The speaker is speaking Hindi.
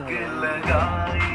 लगाई।